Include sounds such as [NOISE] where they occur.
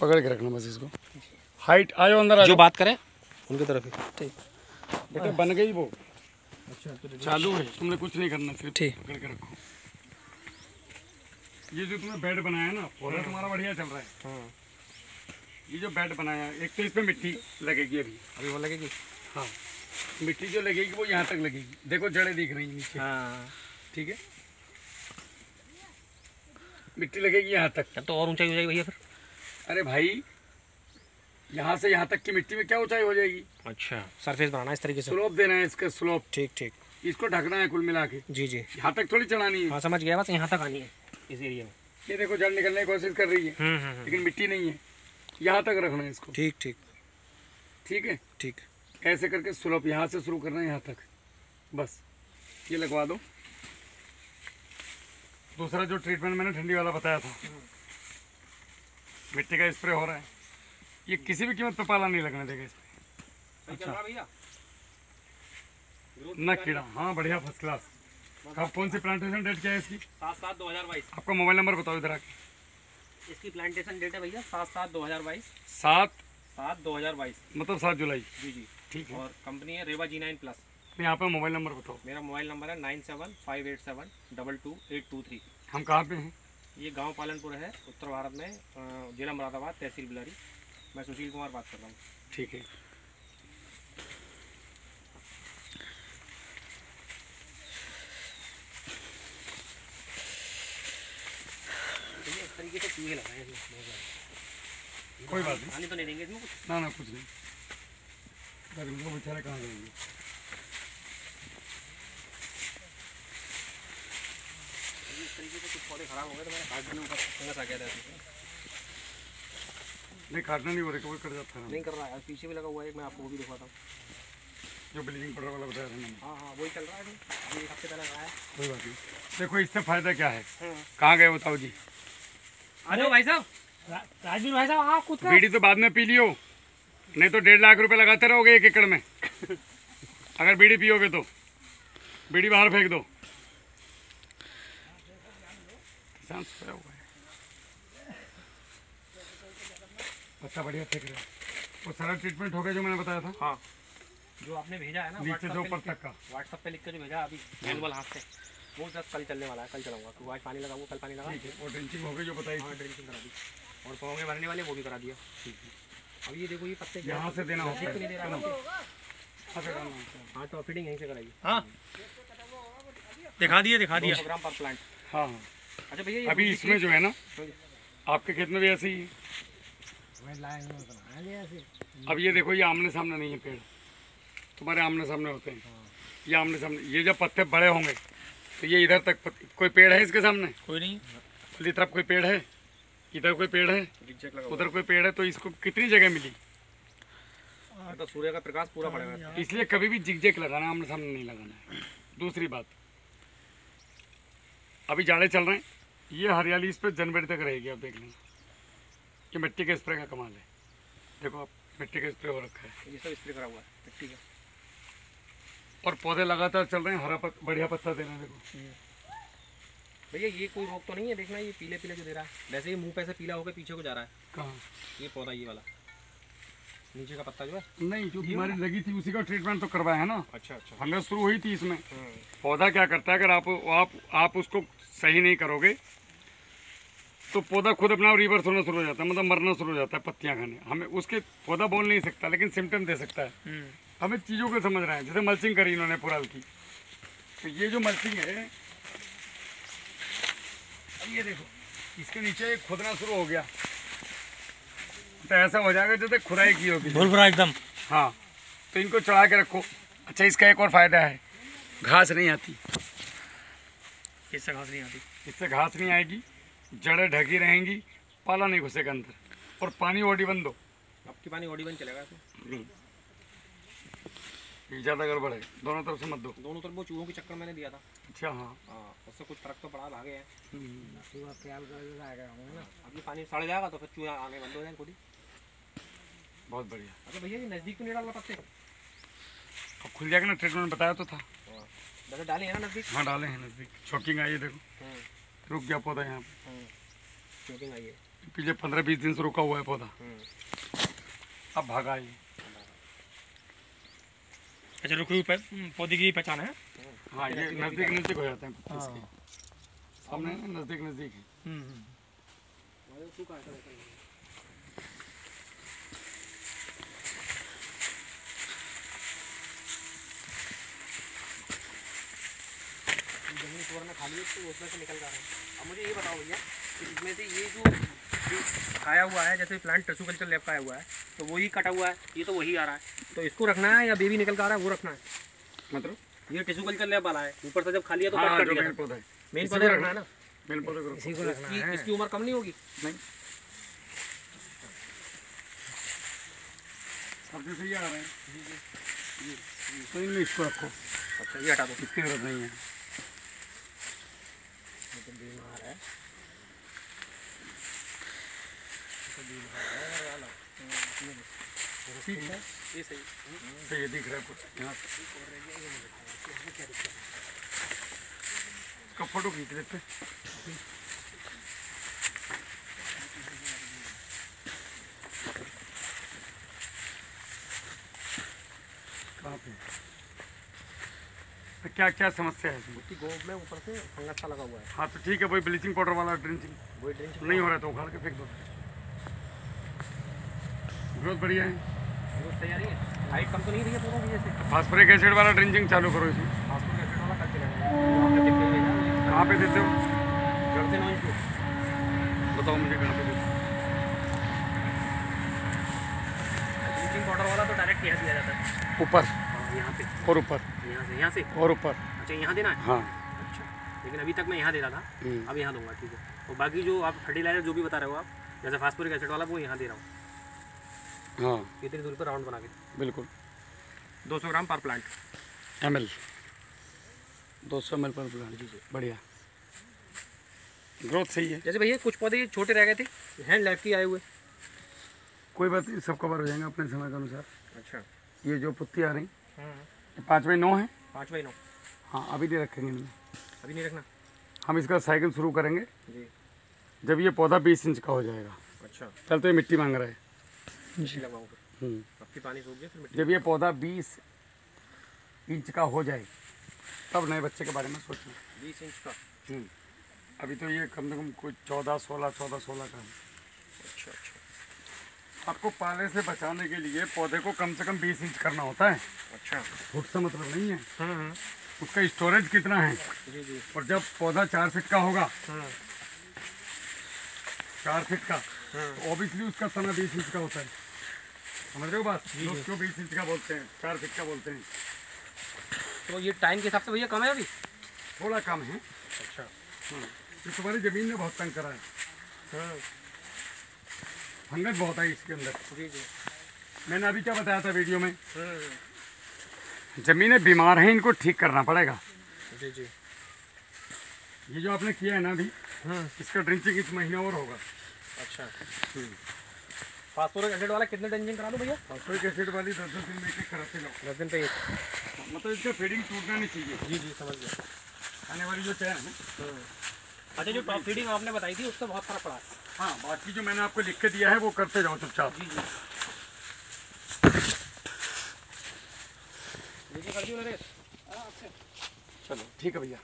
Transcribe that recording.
पकड़ के रखना बस इसको। हाइट आयो अंदर आ जो बात करें उनकी तरफ़ ही। ठीक। बेटे बन गई वो। अच्छा चालू है तुमने कुछ नहीं करना सिर्फ़ ठीक। पकड़ के रखो। ये जो तुमने बेड बनाया ना पौधा तुम्हारा बढ़िया चल रहा है। हाँ। ये जो बेड बनाया एक तो इसमें मिट्टी लगेगी अभी। अभी वो लगेगी? हाँ। मिट्टी जो लगेगी वो यहाँ तक लगेगी। देखो जड़ें दिख रही हैं नीचे। हाँ। ठीक है? मिट्टी लगेगी यहाँ तक। तो और ऊंचाई हो जाएगी भैया फिर। अरे भाई यहाँ से यहाँ तक की मिट्टी में क्या ऊंचाई हो जाएगी? अच्छा सरफेस बनाना इस तरीके से। स्लोप देना है इसका स्लोप। ठीक ठीक। इसको ढकना है कुल मिला के। जी जी। यहाँ तक थोड़ी चढ़ानी है। हाँ समझ गया बस यहाँ तक आनी है इस एरिया में। ये देखो जड़ निकलने की कोशिश कर रही है हम्म हम्म हम्म। लेकिन मिट्टी नहीं है। यहाँ तक रखना है इसको। ठीक ठीक। ठीक है? ठीक। ऐसे करके स्लोप यहाँ से शुरू करना है यहाँ तक। बस ये लगवा दो। दूसरा जो ट्रीटमेंट मैंने ठंडी वाला बताया था। मिट्टी का स्प्रे हो रहा है। ये किसी भी कीमत पर पाला नहीं लगने देगा इसमें अच्छा। भैया? न कीड़ा। हाँ बढ़िया फ़र्स्ट क्लास कब कौन सी प्लांटेशन डेट क्या है इसकी? सात सात दो हज़ार बाईस। आपका मोबाइल नंबर बताओ इधर आके। इसकी प्लांटेशन डेट है भैया सात सात दो हज़ार बाईस। सात? सात दो हज़ार बाईस। मतलब सात जुलाई। जी जी। ठीक है। और कंपनी है रेवा जी नाइन प्लस यहाँ पे मोबाइल नंबर बताओ। मेरा मोबाइल नंबर है nine seven five eight seven double two eight two three. हम कहाँ पे हैं? ये गाँव पालनपुर है उत्तर भारत में जिला मुरादाबाद तहसील बिलारी। मैं सुशील कुमार बात कर रहा हूँ। ठीक है। इस तरीके से लगाए। कोई बात नहीं। पानी तो नहीं देंगे इसमें कुछ? ना ना कुछ नहीं। बेचारे कहाँ जाएँगे ये इस तरीके से कुछ पौधे खराब हो गए तो मैंने काट देने फंगस आ गया था नहीं काटना नहीं हो रहा कोई कर जाता है। नहीं कर रहा है पीछे भी लगा हुआ है एक मैं आपको वो भी दिखाता हूँ। जो ब्लीचिंग पाउडर वाला बताया था मैंने। हाँ हाँ वही चल रहा है अभी। एक हफ़्ते पहले लगाया है। कोई बात नहीं। देखो इससे फ़ायदा क्या है? हाँ। कहाँ गए बताओ जी? अरे भाई साहब। राजवीर भाई साहब आप कुछ बीड़ी तो बाद में पी लियो। नहीं तो डेढ़ लाख रुपए लगाते रहोगे एक एकड़ में। [LAUGHS] अगर बीड़ी पियोगे तो। बीड़ी बाहर फेंक दो। किसान सोया हुआ है अच्छा बढ़िया फेंक रहे हो। वो सारा ट्रीटमेंट हो गया जो मैंने बताया था? हाँ। जो आपने भेजा है ना नीचे से ऊपर तक का। व्हाट्सएप पे लिख के जो भेजा अभी मैनुअल हाथ से। वो बस कल चलने वाला है कल चलाऊँगा। तो आज पानी लगाऊँगा कल पानी लगा ठीक है वो ड्रिंचिंग हो गई जो बताई हाँ ड्रिंचिंग करा दी। और पौधे भरने वाले वो भी करा दिया। ठीक है। अब ये देखो ये पत्ते यहाँ से देना होता नहीं दे है रहा है? तो फीडिंग यहीं से कराइए। हाँ दिखा दिए दिखा दो सौ ग्राम पर प्लांट हाँ हाँ। अच्छा भैया अभी इसमें जो है ना आपके खेत में भी ऐसे ही है। अब ये देखो ये आमने सामने नहीं है पेड़। तुम्हारे आमने सामने होते हैं। ये आमने सामने ये जब पत्ते बड़े होंगे तो ये इधर तक पत- कोई पेड़ है इसके सामने? कोई नहीं। वाली तरफ़ कोई पेड़ है? इधर कोई पेड़ है? उधर कोई पेड़ है तो इसको कितनी जगह मिली? तो सूर्य का प्रकाश पूरा पड़ेगा इसलिए कभी भी जिगजेक लगाना आमने सामने नहीं लगाना। है दूसरी बात। अभी जाड़े चल रहे हैं। ये हरियाली इस पर जनवरी तक रहेगी आप देख लेना ये मिट्टी के स्प्रे का कमाल है। देखो आप मिट्टी का स्प्रे हो रखा है। ये सब स्प्रे करा हुआ है मिट्टी का। और पौधे लगातार चल रहे हैं हरा पत, बढ़िया पत्ता दे रहे हैं देखो। भैया ये कोई रोग तो नहीं है? देखना ये पीले पीले जो दे रहा है। वैसे ही मुँह पे से पीला होकर पीछे को जा रहा है। कहाँ? ये पौधा ये वाला। नीचे का पत्ता जो है। नहीं जो बीमारी लगी थी उसी का ट्रीटमेंट तो करवाया है ना। अच्छा अच्छा। फंगस शुरू हुई थी इसमें। हम्म, पौधा क्या करता है अगर आप आप आप उसको सही नहीं करोगे तो पौधा खुद अपना रिवर्स होना शुरू हो जाता है मतलब मरना शुरू हो जाता है पत्तियाँ खाने। हमें उसके पौधा बोल नहीं सकता लेकिन सिम्टम दे सकता है। हमें चीज़ों को समझ रहे हैं जैसे मल्चिंग करी इन्होंने पुराल की। तो ये जो मल्चिंग है अब ये देखो इसके नीचे खुदना शुरू हो गया। तो ऐसा हो जाएगा जैसे खुदाई की होगी। बुरा एकदम। हाँ तो इनको चढ़ा के रखो। अच्छा इसका एक और फ़ायदा है घास नहीं आती। इससे घास नहीं आती। इससे घास नहीं आएगी। जड़ें ढकी रहेंगी पाला नहीं घुसेगा अंदर। और पानी ओडी बंद दो आपकी पानी ऑडी बन चलेगा ये ज़्यादा गड़बड़ है। दोनों तरफ़ से मत दो। दोनों तरफ़ वो चूहों के चक्कर मैंने दिया था। अच्छा हाँ। हाँ उससे कुछ फ़र्क तो पड़ा भागे हैं। हम्म, ये पानी सड़ जाएगा तो फिर चूहे आने बंद हो जाएँगे खुद ही। बहुत बढ़िया। अच्छा भैया ये नज़दीक तो नहीं डालना पत्ते? अब खुल जाएगा ना ट्रीटमेंट बताया तो था। हाँ। डाले हैं ना नज़दीक? हाँ डाले हैं नज़दीक। शॉकिंग आई है देखो। हम्म, रुक गया पौधा यहाँ पे। हम्म, है? पिछले पंद्रह बीस दिन से रुका हुआ है पौधा। अब भागा ये। अच्छा रुकी हुई पौधे की पहचान है? हाँ ये नज़दीक नज़दीक हो जाते हैं सामने नज़दीक नज़दीक है? खाली है तो उसमें से निकल जा रहा है। अब मुझे ये बताओ भैया कि इसमें से ये जो जो खाया हुआ है जैसे प्लांट टिश्यू कल्चर लैब का आया हुआ है तो वही कटा हुआ है ये तो वही आ रहा है। तो इसको रखना है या बेबी निकल कर आ रहा है वो रखना है? मतलब? ये टिश्यू कल्चर लैब वाला है ऊपर से जब खाली है तो हाँ कट कर दिया मेन पौधा है। मेन इसी पौधे को रखना है ना? मेन पौधे को रखो। इसकी इसकी उम्र कम नहीं होगी? नहीं। सब जो सही आ रहे हैं। तो इनमें इसको रखो। अच्छा ये हटा दो। इसकी ज़रूरत नहीं है। बीमार है। ठीक है? ये सही। तो ये दिख रहा है कुछ। यहाँ फ़ोटो खींच लेते हैं। क्या क्या समस्या है? इसमें गोब में ऊपर से फंगस सा लगा हुआ है। हाँ तो ठीक है वही ब्लीचिंग पाउडर वाला ड्रिंचिंग वही ड्रिंक नहीं हो रहा है तो उखाड़ के फेंक दो। ग्रोथ बढ़िया है। तैयारी है। हाइट कम तो नहीं रही है फास्फोरिक एसिड वाला ड्रिंचिंग चालू करो इसमें फास्फोरिक एसिड वाला कल चलेगा कहाँ पे देते हो? घर से नौ बताओ मुझे कहाँ पे देते हो। ब्लीचिंग पाउडर वाला तो डायरेक्ट दिया जाता है। ऊपर। यहाँ पे और ऊपर। यहाँ से यहाँ से? और ऊपर। अच्छा यहाँ देना है? हाँ। अच्छा लेकिन अभी तक मैं यहाँ दे रहा था। हम्म। अब यहाँ दूँगा ठीक है। और बाकी जो आप फर्टिलाइज़र जो भी बता रहे हो आप जैसे फास्फोरिक एसिड वाला वो यहाँ दे रहा हूँ। हाँ। इतनी दूर पर राउंड बना के। बिल्कुल। 200 ग्राम पर प्लांट एम एल दो सौ एम एल पर प्लांट बढ़िया। ग्रोथ सही है। जैसे भैया कुछ पौधे छोटे रह गए थे हैंड लैब की आए हुए। कोई बात नहीं सब कवर हो जाएँगे अपने समय के अनुसार। अच्छा। ये जो पुत्ती आ रही पाँच बाई नौ है? पाँच बाई नौ। हाँ अभी नहीं रखेंगे अभी नहीं रखना? हम इसका साइकिल शुरू करेंगे। जी। जब ये पौधा बीस इंच का हो जाएगा। अच्छा। चल तो ये मिट्टी मांग रहा है। मिट्टी हम्म। पानी सूख गया फिर मिट्टी जब ये पौधा बीस इंच का हो जाए तब नए बच्चे के बारे में सोचना बीस इंच का? हम्म। अभी तो ये कम से कम कोई चौदह सोलह चौदह सोलह का है। आपको पाले से बचाने के लिए पौधे को कम से कम बीस इंच करना होता है। अच्छा। फुट से मतलब नहीं है। हाँ हाँ उसका स्टोरेज कितना है? जी जी। और जब पौधा चार फीट का होगा हाँ चार फीट का हाँ तो ऑब्वियसली उसका तना बीस इंच का होता है। समझ रहे हो बात? लोग क्यों बीस इंच का बोलते हैं चार फीट का बोलते हैं। तो ये टाइम के हिसाब से भैया कम है अभी? थोड़ा कम है। अच्छा। तुम्हारी ज़मीन ने बहुत तंग करा हाँ। फंगस बहुत है इसके अंदर। मैंने अभी क्या बताया था वीडियो में? हाँ जमीनें बीमार हैं इनको ठीक करना पड़ेगा। जी जी। ये जो आपने किया है ना अभी हाँ इसका ड्रिंचिंग इस महीने और होगा। अच्छा। फास्फोरिक एसिड वाला कितने टेंशन करा दो भैया? फॉस्फोरिक एसिड वाली दस दस दिन में एक एक कराते लो। दस दिन पे एक मतलब इसका फीडिंग टूटना नहीं चाहिए। जी जी समझ गया। आने वाली जो चैन है अच्छा जो टॉप फीडिंग आपने बताई थी उससे बहुत फ़र्क पड़ा। है हाँ बाकी जो मैंने आपको लिख के दिया है वो करते जाओ चुपचाप। जी जी। कर चलो ठीक है भैया।